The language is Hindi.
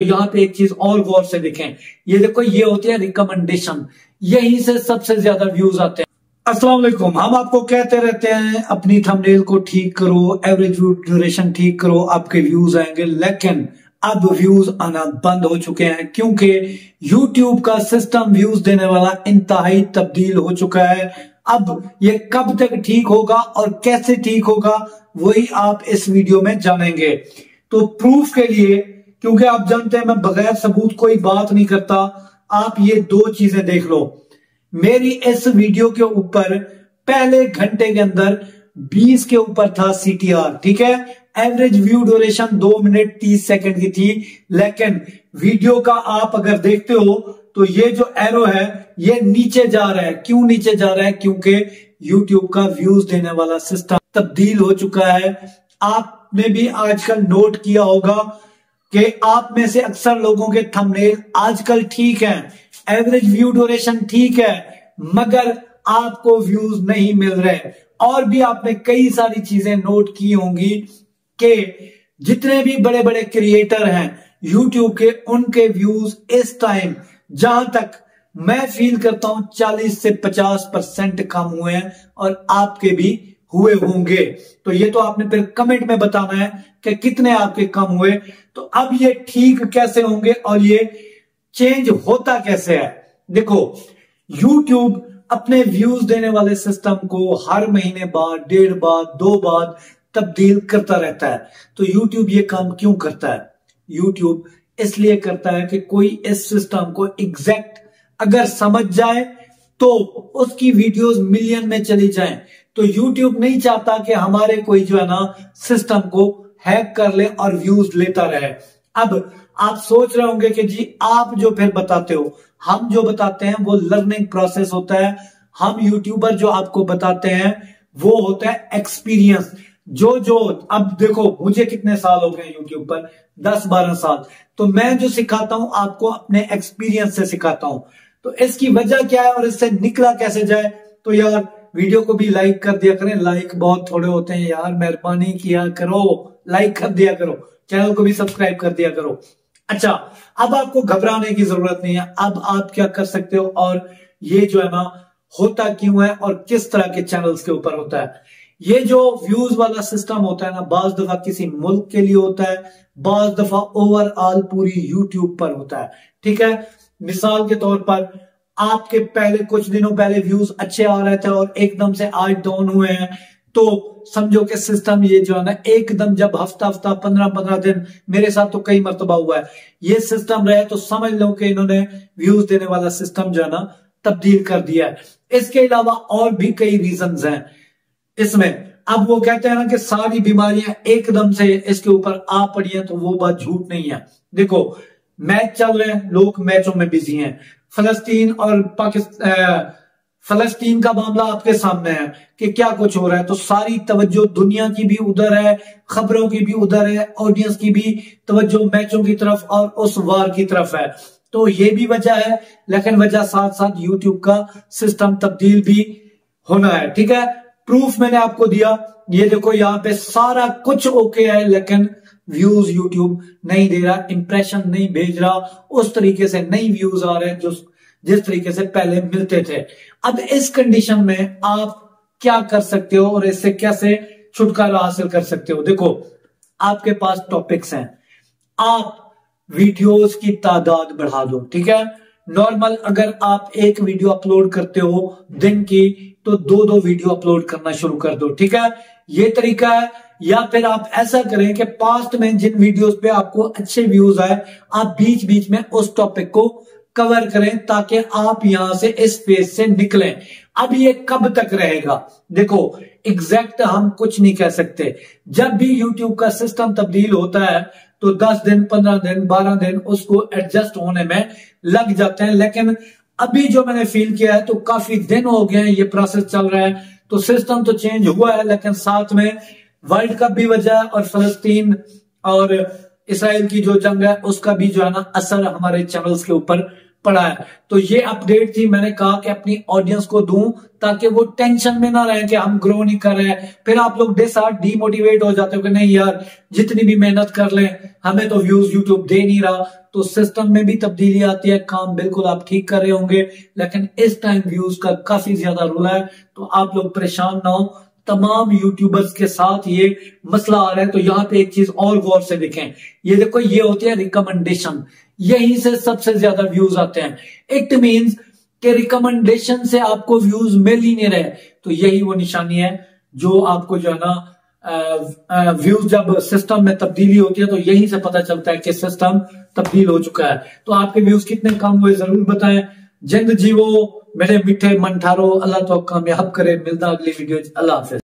यहाँ पे एक चीज़ और गौर से देखें। ये देखो, ये होती है रिकमेंडेशन यहीं से सबसे ज़्यादा व्यूज़ आते हैं। वालेकुम। हम आपको कहते रहते हैं, अपनी थंबनेल को ठीक करो एवरेज ड्यूरेशन ठीक करो, आपके व्यूज़ आएँगे। लेकिन अब व्यूज़ आना बंद हो चुके हैं, क्योंकि YouTube का सिस्टम व्यूज़ देने वाला इंतहाई तब्दील हो चुका है। अब ये कब तक ठीक होगा और कैसे ठीक होगा, वही आप इस वीडियो में जानेंगे। तो प्रूफ के लिए क्योंकि आप जानते हैं, मैं बगैर सबूत कोई बात नहीं करता। आप ये दो चीज़ें देख लो। मेरी इस वीडियो के ऊपर, पहले घंटे के अंदर 20 के ऊपर था सीटीआर ठीक है? एवरेज व्यू ड्यूरेशन दो मिनट तीस सेकंड की थी। लेकिन वीडियो का आप अगर देखते हो तो ये जो एरो है, ये नीचे जा रहा है। क्यों नीचे जा रहा है? क्योंकि यूट्यूब का व्यूज़ देने वाला सिस्टम तब्दील हो चुका है। आपने भी आजकल नोट किया होगा कि आप में से अक्सर लोगों के थंबनेल आजकल ठीक है एवरेज व्यू ड्यूरेशन ठीक है, मगर आपको व्यूज़ नहीं मिल रहे। और भी आपने कई सारी चीज़ें नोट की होंगी कि जितने भी बड़े बड़े क्रिएटर हैं यूट्यूब के उनके व्यूज़ इस टाइम जहाँ तक मैं फील करता हूँ 40 से 50 परसेंट कम हुए हैं और आपके भी हुए होंगे। तो ये तो आपने फिर कमेंट में बताना है कि कितने आपके कम हुए। तो अब ये ठीक कैसे होंगे और ये चेंज होता कैसे है? देखो, YouTube अपने व्यूज़ देने वाले सिस्टम को हर महीने बाद, डेढ़ बाद, दो बाद तब्दील करता रहता है। तो YouTube ये काम क्यों करता है? YouTube इसलिए करता है कि कोई इस सिस्टम को एग्जैक्ट अगर समझ जाए तो उसकी वीडियोस मिलियन में चली जाएँ। तो YouTube नहीं चाहता कि हमारे कोई जो है ना सिस्टम को हैक कर ले और व्यूज़ लेता रहे। अब आप सोच रहे होंगे कि जी, आप जो फिर बताते हो, हम जो बताते हैं, वो लर्निंग प्रोसेस होता है। हम यूट्यूबर जो आपको बताते हैं, वो होता है एक्सपीरियंस जो जो, अब देखो, मुझे कितने साल हो गए यूट्यूब पर? दस, बारह साल। तो मैं जो सिखाता हूँ, आपको अपने एक्सपीरियंस से सिखाता हूँ। तो इसकी वजह क्या है और इससे निकला कैसे जाए? तो यार वीडियो को भी लाइक कर दिया करें। लाइक बहुत थोड़े होते हैं यार, मेहरबानी किया करो। लाइक कर दिया करो। चैनल को भी सब्सक्राइब कर दिया करो। अच्छा अब आपको घबराने की ज़रूरत नहीं है। अब आप क्या कर सकते हो? और ये जो है ना, होता क्यों है और किस तरह के चैनल्स के ऊपर होता है? ये जो व्यूज़ वाला सिस्टम होता है ना, बाज दफ़ा किसी मुल्क के लिए होता है, बाज दफ़ा ओवरऑल पूरी यूट्यूब पर होता है। ठीक है? मिसाल के तौर पर आपके पहले कुछ दिनों पहले व्यूज़ अच्छे आ रहे थे और एकदम से आज डाउन हुए हैं। तो समझो कि सिस्टम ये जो है ना, एकदम जब हफ़्ता हफ़्ता, पंद्रह पंद्रह दिन मेरे साथ तो कई मरतबा हुआ है। ये सिस्टम रहे तो समझ लो कि इन्होंने व्यूज़ देने वाला सिस्टम जो है ना, तब्दील कर दिया है। इसके अलावा और भी कई रीजन हैं। इसमें अब वो कहते हैं ना कि सारी बीमारियाँ एकदम से इसके ऊपर आ पड़ी है तो वो बात झूठ नहीं है। देखो, मैच चल रहे हैं, लोग मैचों में बिज़ी हैं। फलस्तीन और पाकिस्तान फलस्तीन का मामला आपके सामने है कि क्या कुछ हो रहा है। तो सारी तवज्जो दुनिया की भी उधर है, खबरों की भी उधर है ऑडियंस की भी तवज्जो मैचों की तरफ़ और उस वार की तरफ़ है। तो ये भी वजह है, लेकिन वजह साथ साथ यूट्यूब का सिस्टम तब्दील भी होना है। ठीक है? प्रूफ मैंने आपको दिया। ये देखो, यहाँ पे सारा कुछ ओके है, लेकिन व्यूज़ यूट्यूब नहीं दे रहा इंप्रेशन नहीं भेज रहा, उस तरीके से नई व्यूज़ आ रहे हैं जो जिस तरीके से पहले मिलते थे। अब इस कंडीशन में आप क्या कर सकते हो और इससे कैसे छुटकारा हासिल कर सकते हो? देखो, आपके पास टॉपिक्स हैं। आप वीडियोस की तादाद बढ़ा दो, ठीक है? नॉर्मल अगर आप एक वीडियो अपलोड करते हो दिन की तो दो दो वीडियो अपलोड करना शुरू कर दो, ठीक है? ये तरीका है या फिर आप ऐसा करें कि पास्ट में जिन वीडियोस पे आपको अच्छे व्यूज़ आए, आप बीच बीच में उस टॉपिक को कवर करें ताकि आप यहाँ से इस फ़ेज़ से निकलें। अब ये कब तक रहेगा? देखो एग्जैक्ट हम कुछ नहीं कह सकते। जब भी यूट्यूब का सिस्टम तब्दील होता है तो 10 दिन 15 दिन 12 दिन उसको एडजस्ट होने में लग जाते हैं। लेकिन अभी जो मैंने फील किया है तो काफ़ी दिन हो गए हैं, ये प्रोसेस चल रहा है। तो सिस्टम तो चेंज हुआ है, लेकिन साथ में वर्ल्ड कप भी वजह और फलस्तीन और इसराइल की जो जंग है, उसका भी जो है ना असर हमारे चैनल्स के ऊपर पड़ा है। तो ये अपडेट थी, मैंने कहा कि अपनी ऑडियंस को दूँ ताकि वो टेंशन में ना रहे कि हम ग्रो नहीं कर रहे फिर आप लोग डिसा डीमोटिवेट हो जाते हो कि नहीं यार, जितनी भी मेहनत कर लें, हमें तो व्यूज़ यूट्यूब दे नहीं रहा। तो सिस्टम में भी तब्दीली आती है, काम बिल्कुल आप ठीक कर रहे होंगे, लेकिन इस टाइम व्यूज़ का काफ़ी ज़्यादा रोल है। तो आप लोग परेशान ना हो तमाम यूट्यूबर्स के साथ ये मसला आ रहा है तो यहाँ पे एक चीज़ और गौर से देखें। ये देखो, ये होती है रिकमेंडेशन यहीं से सबसे ज़्यादा व्यूज़ आते हैं। इट मीन्स के रिकमेंडेशन से आपको व्यूज़ मिल ही नहीं रहे। तो यही वो निशानी है जो आपको जो है ना व्यूज़ जब सिस्टम में तब्दीली होती है तो यहीं से पता चलता है कि सिस्टम तब्दील हो चुका है। तो आपके व्यूज़ कितने कम हुए, ज़रूर बताएँ। जिंद जीवो, मेरे मीठे मन ठारो, अल्लाह तो कामयाब करे। मिलता अगली वीडियो अल्लाह हाफिज।